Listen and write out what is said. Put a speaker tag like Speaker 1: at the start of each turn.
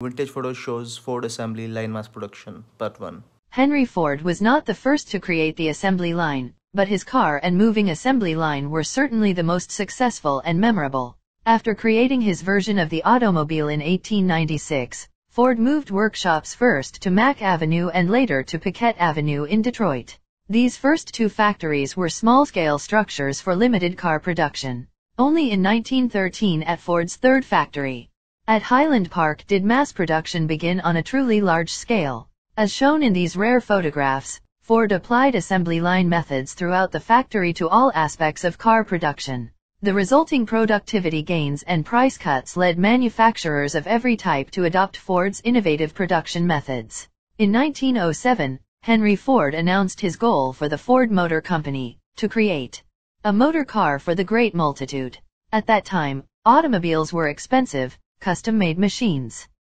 Speaker 1: Vintage photo shows Ford assembly line mass production, part 1.
Speaker 2: Henry Ford was not the first to create the assembly line, but his car and moving assembly line were certainly the most successful and memorable. After creating his version of the automobile in 1896, Ford moved workshops first to Mack Avenue and later to Piquette Avenue in Detroit. These first two factories were small-scale structures for limited car production. Only in 1913 at Ford's third factory, at Highland Park did mass production begin on a truly large scale. As shown in these rare photographs, Ford applied assembly line methods throughout the factory to all aspects of car production. The resulting productivity gains and price cuts led manufacturers of every type to adopt Ford's innovative production methods. In 1907, Henry Ford announced his goal for the Ford Motor Company, to create a motor car for the great multitude. At that time, automobiles were expensive, custom-made machines